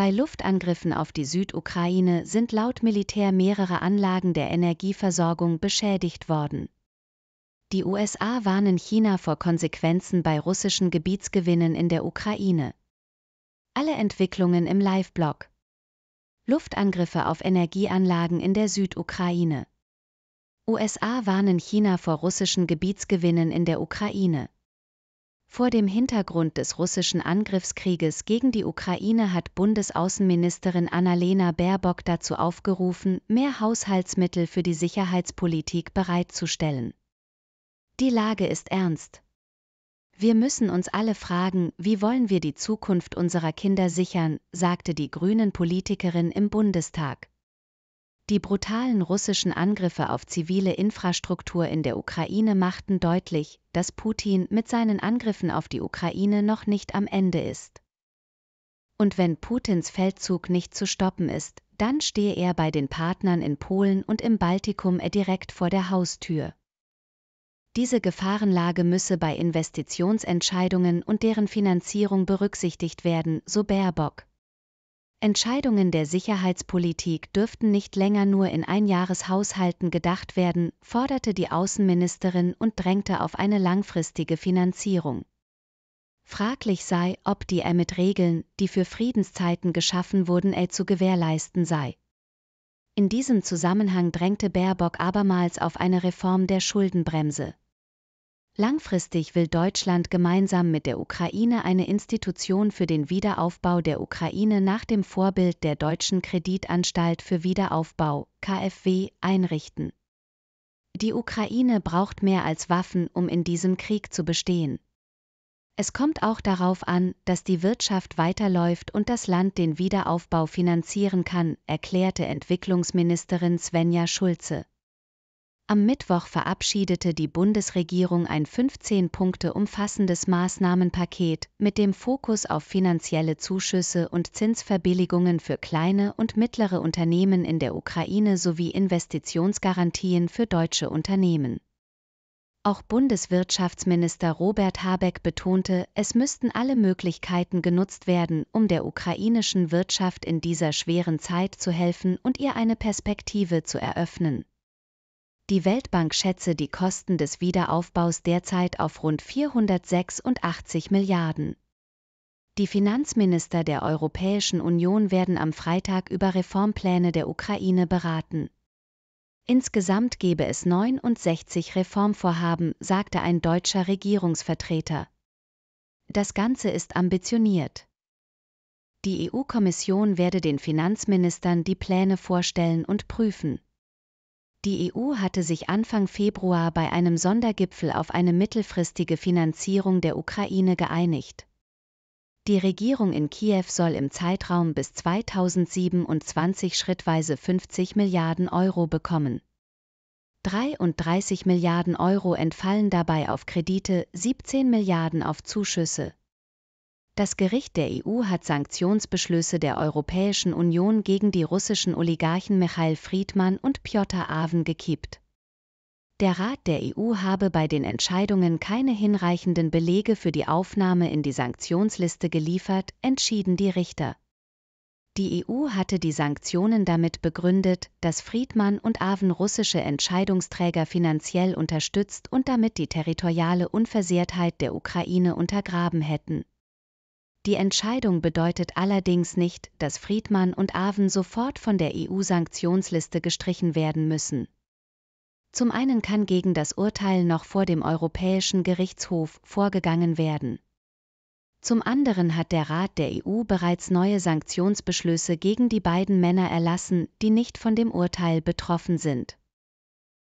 Bei Luftangriffen auf die Südukraine sind laut Militär mehrere Anlagen der Energieversorgung beschädigt worden. Die USA warnen China vor Konsequenzen bei russischen Gebietsgewinnen in der Ukraine. Alle Entwicklungen im Live-Blog. Luftangriffe auf Energieanlagen in der Südukraine. USA warnen China vor russischen Gebietsgewinnen in der Ukraine. Vor dem Hintergrund des russischen Angriffskrieges gegen die Ukraine hat Bundesaußenministerin Annalena Baerbock dazu aufgerufen, mehr Haushaltsmittel für die Sicherheitspolitik bereitzustellen. Die Lage ist ernst. Wir müssen uns alle fragen, wie wollen wir die Zukunft unserer Kinder sichern, sagte die grünen Politikerin im Bundestag. Die brutalen russischen Angriffe auf zivile Infrastruktur in der Ukraine machten deutlich, dass Putin mit seinen Angriffen auf die Ukraine noch nicht am Ende ist. Und wenn Putins Feldzug nicht zu stoppen ist, dann stehe er bei den Partnern in Polen und im Baltikum direkt vor der Haustür. Diese Gefahrenlage müsse bei Investitionsentscheidungen und deren Finanzierung berücksichtigt werden, so Baerbock. Entscheidungen der Sicherheitspolitik dürften nicht länger nur in Einjahreshaushalten gedacht werden, forderte die Außenministerin und drängte auf eine langfristige Finanzierung. Fraglich sei, ob die er mit Regeln, die für Friedenszeiten geschaffen wurden, er zu gewährleisten sei. In diesem Zusammenhang drängte Baerbock abermals auf eine Reform der Schuldenbremse. Langfristig will Deutschland gemeinsam mit der Ukraine eine Institution für den Wiederaufbau der Ukraine nach dem Vorbild der Deutschen Kreditanstalt für Wiederaufbau KfW einrichten. Die Ukraine braucht mehr als Waffen, um in diesem Krieg zu bestehen. Es kommt auch darauf an, dass die Wirtschaft weiterläuft und das Land den Wiederaufbau finanzieren kann, erklärte Entwicklungsministerin Svenja Schulze. Am Mittwoch verabschiedete die Bundesregierung ein 15 Punkte umfassendes Maßnahmenpaket mit dem Fokus auf finanzielle Zuschüsse und Zinsverbilligungen für kleine und mittlere Unternehmen in der Ukraine sowie Investitionsgarantien für deutsche Unternehmen. Auch Bundeswirtschaftsminister Robert Habeck betonte, es müssten alle Möglichkeiten genutzt werden, um der ukrainischen Wirtschaft in dieser schweren Zeit zu helfen und ihr eine Perspektive zu eröffnen. Die Weltbank schätze die Kosten des Wiederaufbaus derzeit auf rund 486 Milliarden. Die Finanzminister der Europäischen Union werden am Freitag über Reformpläne der Ukraine beraten. Insgesamt gebe es 69 Reformvorhaben, sagte ein deutscher Regierungsvertreter. Das Ganze ist ambitioniert. Die EU-Kommission werde den Finanzministern die Pläne vorstellen und prüfen. Die EU hatte sich Anfang Februar bei einem Sondergipfel auf eine mittelfristige Finanzierung der Ukraine geeinigt. Die Regierung in Kiew soll im Zeitraum bis 2027 schrittweise 50 Milliarden Euro bekommen. 33 Milliarden Euro entfallen dabei auf Kredite, 17 Milliarden auf Zuschüsse. Das Gericht der EU hat Sanktionsbeschlüsse der Europäischen Union gegen die russischen Oligarchen Michail Friedmann und Piotr Awen gekippt. Der Rat der EU habe bei den Entscheidungen keine hinreichenden Belege für die Aufnahme in die Sanktionsliste geliefert, entschieden die Richter. Die EU hatte die Sanktionen damit begründet, dass Friedmann und Awen russische Entscheidungsträger finanziell unterstützt und damit die territoriale Unversehrtheit der Ukraine untergraben hätten. Die Entscheidung bedeutet allerdings nicht, dass Friedmann und Aven sofort von der EU-Sanktionsliste gestrichen werden müssen. Zum einen kann gegen das Urteil noch vor dem Europäischen Gerichtshof vorgegangen werden. Zum anderen hat der Rat der EU bereits neue Sanktionsbeschlüsse gegen die beiden Männer erlassen, die nicht von dem Urteil betroffen sind.